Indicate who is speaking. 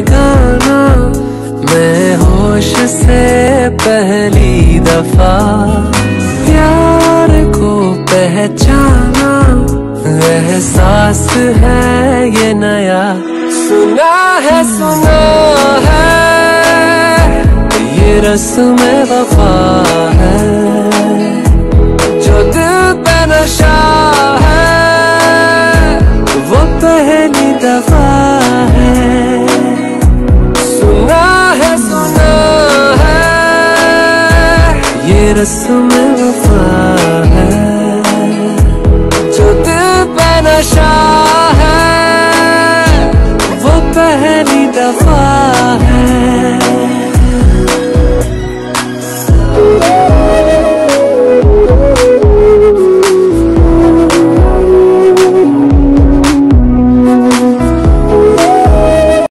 Speaker 1: गाना। मैं होश से पहली दफ़ा प्यार को पहचाना। एहसास है ये नया। सुना है सुना है। ये रस्म वफा है। दफ़ा है। रस्म वफा है। जो दिल पे नशा है वो पहली दफ़ा